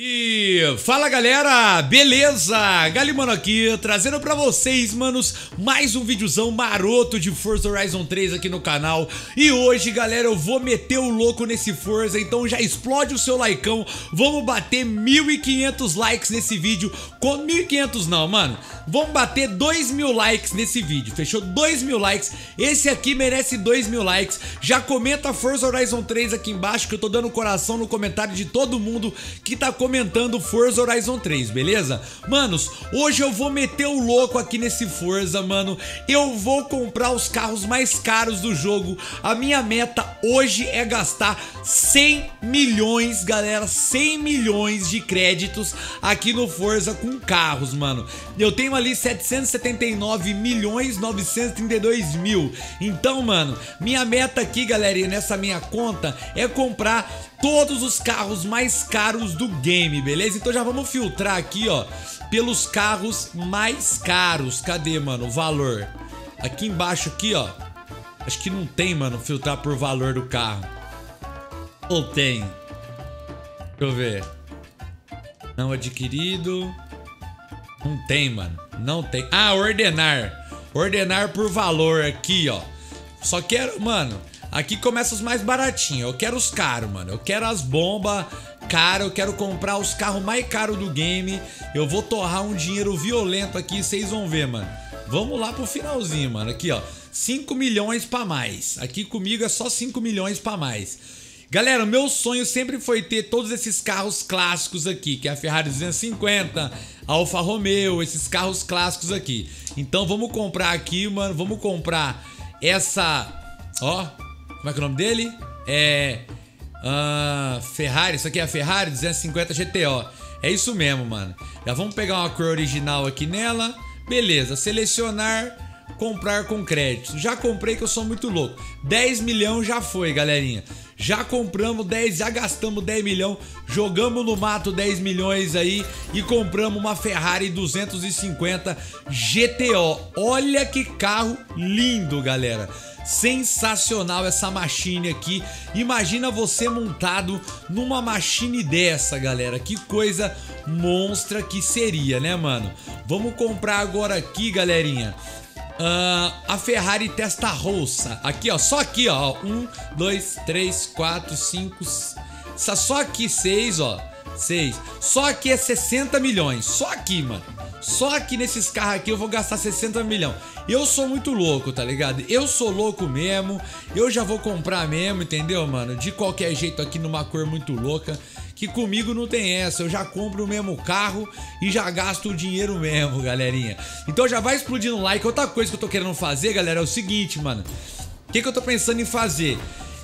E fala galera, beleza? Galimano aqui, trazendo pra vocês, manos, mais um videozão maroto de Forza Horizon 3 aqui no canal. E hoje, galera, eu vou meter o louco nesse Forza, então já explode o seu likeão. Vamos bater 1.500 likes nesse vídeo. Com 1.500 não, mano. Vamos bater 2 mil likes nesse vídeo, fechou? 2 mil likes, esse aqui merece 2 mil likes. Já comenta Forza Horizon 3 aqui embaixo que eu tô dando coração no comentário de todo mundo que tá comentando comentando Forza Horizon 3, beleza? Manos, hoje eu vou meter o louco aqui nesse Forza, mano. Eu vou comprar os carros mais caros do jogo. A minha meta hoje é gastar 100 milhões, galera, 100 milhões de créditos aqui no Forza com carros, mano. Eu tenho ali 779 milhões 932 mil. Então, mano, minha meta aqui, galerinha, nessa minha conta é comprar todos os carros mais caros do game, beleza? Então já vamos filtrar aqui, ó, pelos carros mais caros. Cadê, mano, o valor? Aqui embaixo aqui, ó. Acho que não tem, mano, filtrar por valor do carro. Ou tem? Deixa eu ver. Não adquirido. Não tem, mano. Não tem. Ah, ordenar. Ordenar por valor aqui, ó. Só quero, mano, Aqui começa os mais baratinhos. Eu quero os caros, mano. Eu quero as bombas caras. Eu quero comprar os carros mais caros do game. Eu vou torrar um dinheiro violento aqui. Vocês vão ver, mano. Vamos lá pro finalzinho, mano. Aqui, ó. 5 milhões pra mais. Aqui comigo é só 5 milhões pra mais. Galera, meu sonho sempre foi ter todos esses carros clássicos aqui, que é a Ferrari 250, a Alfa Romeo, esses carros clássicos aqui. Então vamos comprar aqui, mano, vamos comprar essa, ó, como é que é o nome dele? É. Uh, Ferrari, isso aqui é a Ferrari 250 GTO. É isso mesmo, mano. Já vamos pegar uma cor original aqui nela. Beleza, selecionar, comprar com crédito. Já comprei que eu sou muito louco. 10 milhões já foi, galerinha. Já compramos 10, já gastamos 10 milhões, jogamos no mato 10 milhões aí e compramos uma Ferrari 250 GTO. Olha que carro lindo, galera. Sensacional essa machine aqui. Imagina você montado numa machine dessa, galera. Que coisa monstra que seria, né, mano? Vamos comprar agora aqui, galerinha. Uh, a Ferrari Testa Rossa. Aqui, ó. Só aqui, ó. Um, dois, três, quatro, cinco. Só aqui, seis, ó. Seis. Só aqui é 60 milhões. Só aqui, mano. Só aqui nesses carros aqui eu vou gastar 60 milhões. Eu sou muito louco, tá ligado? Eu sou louco mesmo. Eu já vou comprar mesmo, entendeu, mano? De qualquer jeito aqui numa cor muito louca. Que comigo não tem essa. Eu já compro o mesmo carro e já gasto o dinheiro mesmo, galerinha. Então já vai explodindo o like. Outra coisa que eu tô querendo fazer, galera, é o seguinte, mano. O que, que eu tô pensando em fazer?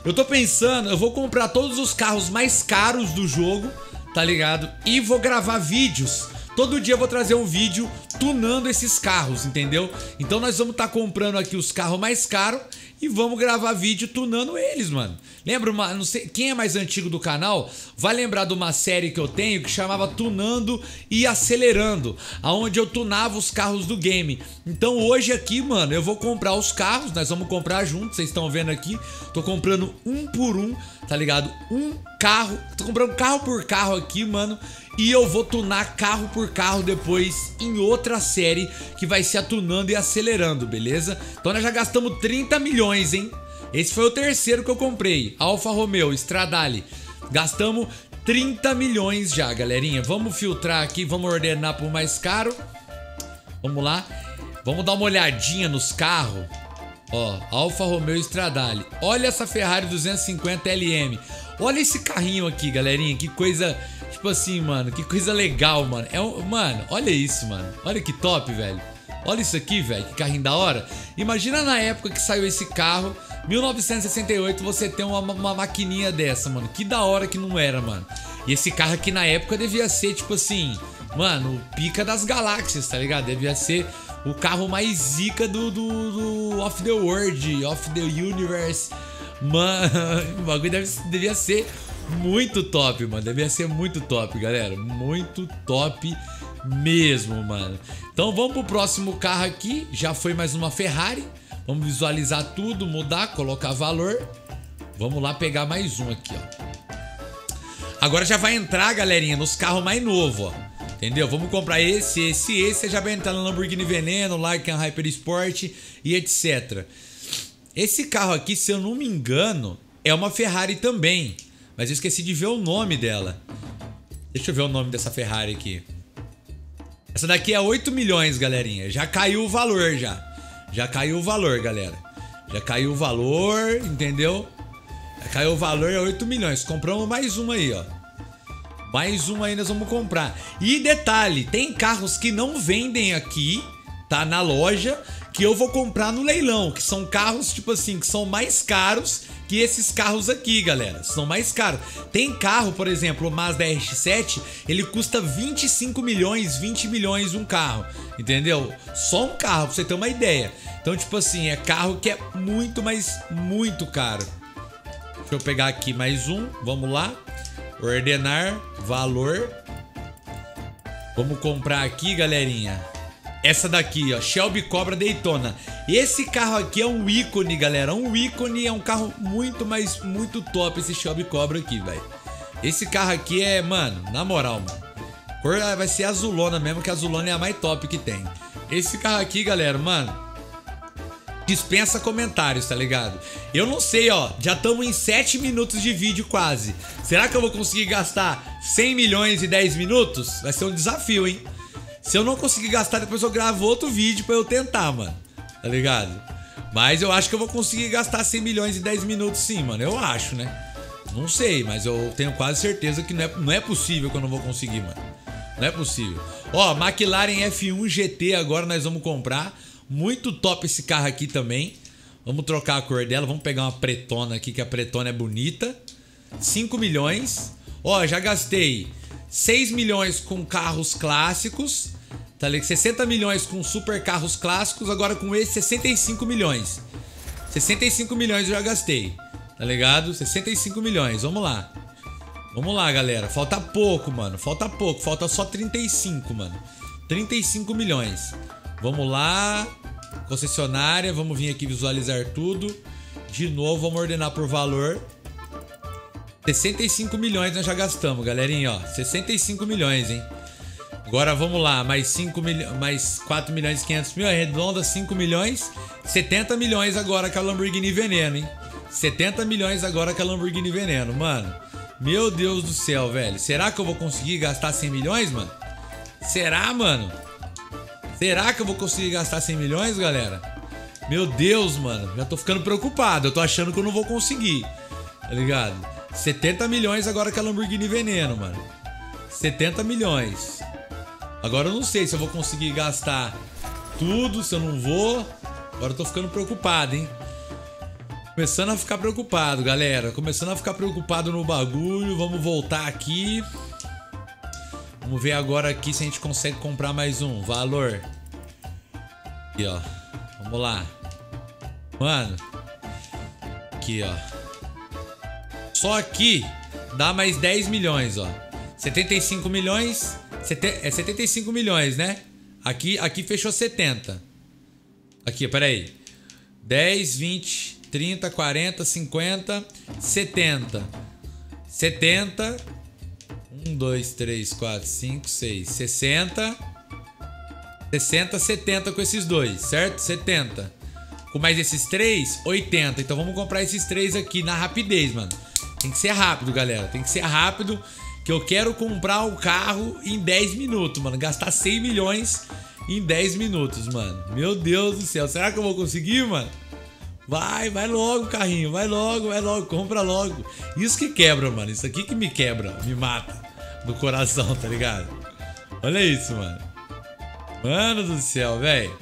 Eu tô pensando, eu vou comprar todos os carros mais caros do jogo, tá ligado? E vou gravar vídeos Todo dia eu vou trazer um vídeo tunando esses carros, entendeu? Então nós vamos estar tá comprando aqui os carros mais caros e vamos gravar vídeo tunando eles, mano. Lembra uma, não sei, quem é mais antigo do canal vai lembrar de uma série que eu tenho que chamava Tunando e Acelerando, aonde eu tunava os carros do game. Então hoje aqui, mano, eu vou comprar os carros, nós vamos comprar juntos, vocês estão vendo aqui. Tô comprando um por um, tá ligado? Um carro, tô comprando carro por carro aqui, mano. E eu vou tunar carro por carro depois em outra série que vai ser atunando e acelerando, beleza? Então nós já gastamos 30 milhões, hein? Esse foi o terceiro que eu comprei, Alfa Romeo Stradale. Gastamos 30 milhões já, galerinha. Vamos filtrar aqui, vamos ordenar pro mais caro. Vamos lá. Vamos dar uma olhadinha nos carros. Ó, Alfa Romeo Stradale. Olha essa Ferrari 250 LM. Olha esse carrinho aqui, galerinha. Que coisa Tipo assim, mano, que coisa legal, mano. É um, mano, olha isso, mano. Olha que top, velho. Olha isso aqui, velho, que carrinho da hora. Imagina na época que saiu esse carro, 1968, você ter uma, uma maquininha dessa, mano. Que da hora que não era, mano. E esse carro aqui na época devia ser, tipo assim, mano, o pica das galáxias, tá ligado? Devia ser o carro mais zica do, do, do Off the World, Off the Universe. Mano, o bagulho deve, devia ser muito top, mano. Devia ser muito top, galera. Muito top mesmo, mano. Então vamos pro próximo carro aqui. Já foi mais uma Ferrari. Vamos visualizar tudo, mudar, colocar valor. Vamos lá pegar mais um aqui, ó. Agora já vai entrar, galerinha, nos carros mais novos, ó. Entendeu? Vamos comprar esse, esse, esse. Já vai entrar no Lamborghini Veneno, Lycan Hyper Sport e etc. Esse carro aqui, se eu não me engano, é uma Ferrari também. Mas eu esqueci de ver o nome dela. Deixa eu ver o nome dessa Ferrari aqui. Essa daqui é 8 milhões, galerinha. Já caiu o valor, já. Já caiu o valor, galera. Já caiu o valor, entendeu? Já caiu o valor, é 8 milhões. Compramos mais uma aí, ó. Mais uma aí nós vamos comprar. E detalhe, tem carros que não vendem aqui, tá? Na loja, que eu vou comprar no leilão. Que são carros, tipo assim, que são mais caros que esses carros aqui, galera. São mais caros. Tem carro, por exemplo, o Mazda RX-7, ele custa 25 milhões, 20 milhões um carro. Entendeu? Só um carro, pra você ter uma ideia. Então, tipo assim, é carro que é muito, mas muito caro. Deixa eu pegar aqui mais um. Vamos lá. Ordenar valor. Vamos comprar aqui, galerinha. Essa daqui, ó, Shelby Cobra Daytona. Esse carro aqui é um ícone, galera. Um ícone, é um carro muito, mas muito top esse Shelby Cobra aqui, velho. Esse carro aqui é, mano, na moral, mano. Cor vai ser azulona mesmo, que a azulona é a mais top que tem. Esse carro aqui, galera, mano, dispensa comentários, tá ligado? Eu não sei, ó, já estamos em 7 minutos de vídeo quase. Será que eu vou conseguir gastar 100 milhões e 10 minutos? Vai ser um desafio, hein? Se eu não conseguir gastar, depois eu gravo outro vídeo para eu tentar, mano. Tá ligado? Mas eu acho que eu vou conseguir gastar 100 milhões e 10 minutos sim, mano. Eu acho, né? Não sei, mas eu tenho quase certeza que não é, não é possível que eu não vou conseguir, mano. Não é possível. Ó, McLaren F1 GT agora nós vamos comprar. Muito top esse carro aqui também. Vamos trocar a cor dela. Vamos pegar uma pretona aqui, que a pretona é bonita. 5 milhões. Ó, já gastei 6 milhões com carros clássicos. Tá ligado? 60 milhões com super carros clássicos. Agora com esse, 65 milhões. 65 milhões eu já gastei. Tá ligado? 65 milhões. Vamos lá. Vamos lá, galera. Falta pouco, mano. Falta pouco. Falta só 35, mano. 35 milhões. Vamos lá. Concessionária, vamos vir aqui visualizar tudo. De novo, vamos ordenar por valor. 65 milhões nós já gastamos, galerinha, ó. 65 milhões, hein? Agora vamos lá, mais 5 milhões, mais 4 milhões e 500 mil, arredonda 5 milhões, 70 milhões agora com a Lamborghini Veneno, hein? 70 milhões agora com a Lamborghini Veneno, mano. Meu Deus do céu, velho. Será que eu vou conseguir gastar 100 milhões, mano? Será, mano? Será que eu vou conseguir gastar 100 milhões, galera? Meu Deus, mano. Já tô ficando preocupado. Eu tô achando que eu não vou conseguir. Tá ligado? 70 milhões agora com a Lamborghini Veneno, mano. 70 milhões. Agora eu não sei se eu vou conseguir gastar tudo, se eu não vou. Agora eu tô ficando preocupado, hein? Começando a ficar preocupado, galera. Começando a ficar preocupado no bagulho. Vamos voltar aqui. Vamos ver agora aqui se a gente consegue comprar mais um. Valor. Aqui, ó. Vamos lá. Mano. Aqui, ó. Só aqui dá mais 10 milhões, ó. 75 milhões. É 75 milhões, né? Aqui, aqui fechou 70. Aqui, peraí. 10, 20, 30, 40, 50, 70. 70 1, 2, 3, 4, 5, 6, 60. 60, 70 com esses dois, certo? 70. Com mais esses três, 80. Então vamos comprar esses três aqui na rapidez, mano. Tem que ser rápido, galera. Tem que ser rápido. Que eu quero comprar o carro em 10 minutos, mano. Gastar 100 milhões em 10 minutos, mano. Meu Deus do céu. Será que eu vou conseguir, mano? Vai, vai logo, carrinho. Vai logo, vai logo. Compra logo. Isso que quebra, mano. Isso aqui que me quebra, me mata do coração, tá ligado? Olha isso, mano. Mano do céu, velho.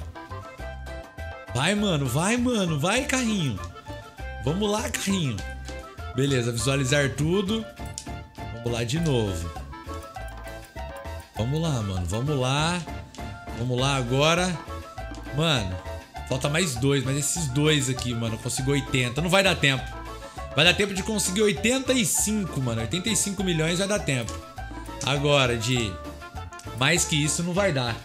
Vai, mano, vai, mano, vai, carrinho. Vamos lá, carrinho. Beleza, visualizar tudo. Vamos lá de novo. Vamos lá, mano, vamos lá. Vamos lá agora. Mano, falta mais dois, mas esses dois aqui, mano, eu consigo 80. Não vai dar tempo. Vai dar tempo de conseguir 85, mano. 85 milhões vai dar tempo. Agora, de mais que isso não vai dar.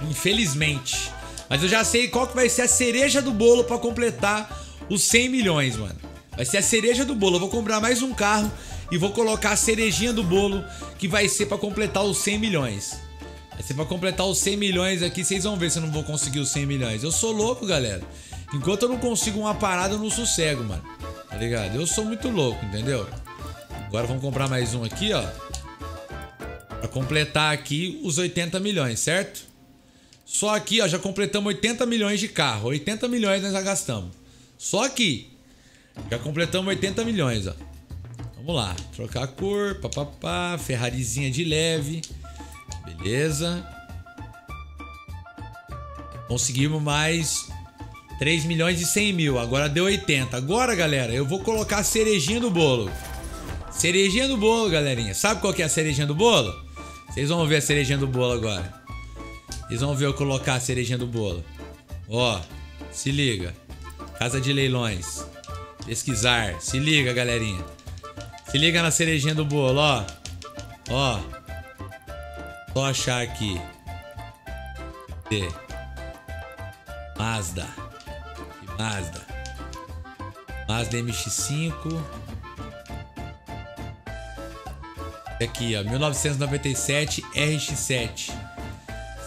Infelizmente. Mas eu já sei qual que vai ser a cereja do bolo para completar os 100 milhões, mano. Vai ser a cereja do bolo. Eu vou comprar mais um carro e vou colocar a cerejinha do bolo, que vai ser para completar os 100 milhões. Vai ser pra completar os 100 milhões aqui, vocês vão ver se eu não vou conseguir os 100 milhões. Eu sou louco, galera. Enquanto eu não consigo uma parada, eu não sossego, mano. Tá ligado? Eu sou muito louco, entendeu? Agora vamos comprar mais um aqui, ó. Pra completar aqui os 80 milhões, certo? Só aqui, ó, já completamos 80 milhões de carro. 80 milhões nós já gastamos. Só aqui. Já completamos 80 milhões, ó. Vamos lá. Trocar a cor, papapá, Ferrarizinha de leve. Beleza. Conseguimos mais 3 milhões e 100 mil. Agora deu 80. Agora, galera, eu vou colocar a cerejinha do bolo. Cerejinha do bolo, galerinha. Sabe qual que é a cerejinha do bolo? Vocês vão ver a cerejinha do bolo agora. Vocês vão ver eu colocar a cerejinha do bolo. Ó, se liga. Casa de leilões. Pesquisar. Se liga, galerinha. Se liga na cerejinha do bolo, ó. Ó. Só achar aqui. Cadê? Mazda. Mazda. Mazda MX5. Aqui, ó. 1997 RX7.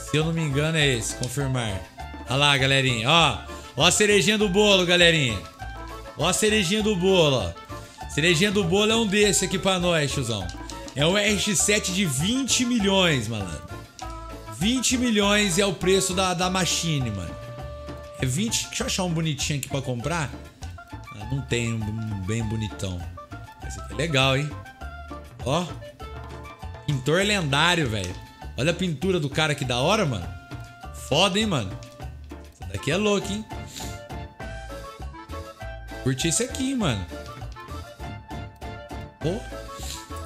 Se eu não me engano é esse. Confirmar. Olha lá, galerinha. Ó. Ó a cerejinha do bolo, galerinha. Ó a cerejinha do bolo, ó. Cerejinha do bolo é um desse aqui pra nós, tiozão. É um RX7 de 20 milhões, malandro. 20 milhões é o preço da, da machine, mano. É 20. Deixa eu achar um bonitinho aqui pra comprar. Ah, não tem um bem bonitão. Aqui é legal, hein? Ó. Pintor lendário, velho. Olha a pintura do cara que da hora, mano. Foda, hein, mano. Essa daqui é louco, hein? Curti esse aqui, mano. Pô.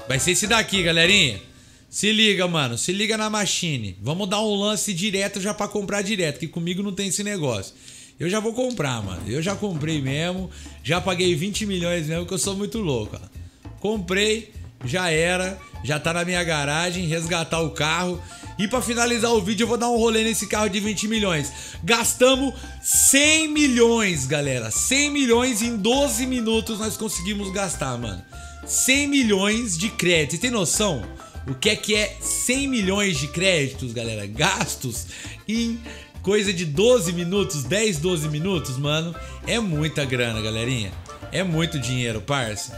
Vai ser esse daqui, galerinha. Se liga, mano. Se liga na machine. Vamos dar um lance direto já para comprar direto, que comigo não tem esse negócio. Eu já vou comprar, mano. Eu já comprei mesmo. Já paguei 20 milhões mesmo, que eu sou muito louco. Ó. Comprei, já era. Já tá na minha garagem, resgatar o carro. E para finalizar o vídeo, eu vou dar um rolê nesse carro de 20 milhões. Gastamos 100 milhões, galera. 100 milhões em 12 minutos nós conseguimos gastar, mano. 100 milhões de créditos. Você tem noção? O que é que é 100 milhões de créditos, galera? Gastos em coisa de 12 minutos, 10, 12 minutos, mano. É muita grana, galerinha. É muito dinheiro, parça.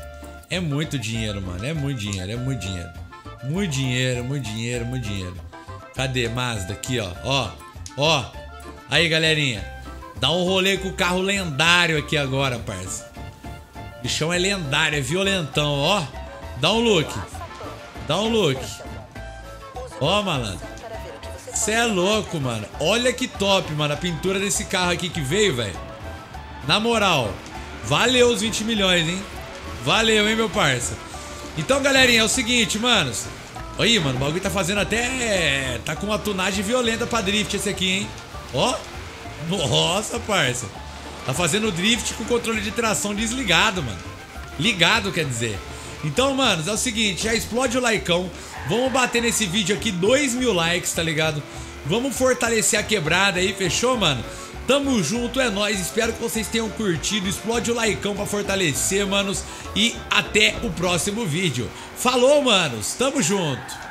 É muito dinheiro, mano. É muito dinheiro, é muito dinheiro. Muito dinheiro, muito dinheiro, muito dinheiro. Cadê Mazda? Aqui, ó. Ó, ó. Aí, galerinha. Dá um rolê com o carro lendário aqui agora, parça. Bichão é lendário, é violentão, ó. Dá um look. Dá um look. Ó, malandro. Você é louco, mano. Olha que top, mano. A pintura desse carro aqui que veio, velho. Na moral. Valeu os 20 milhões, hein? Valeu, hein, meu parça. Então, galerinha, é o seguinte, manos. Aí, mano, o bagulho tá fazendo até... Tá com uma tunagem violenta pra drift esse aqui, hein? Ó. Nossa, parça. Tá fazendo drift com controle de tração desligado, mano. Ligado, quer dizer. Então, manos, é o seguinte, já explode o likeão. Vamos bater nesse vídeo aqui 2 mil likes, tá ligado? Vamos fortalecer a quebrada aí, fechou, mano? Tamo junto, é nóis. Espero que vocês tenham curtido. Explode o likeão pra fortalecer, manos. E até o próximo vídeo. Falou, manos. Tamo junto.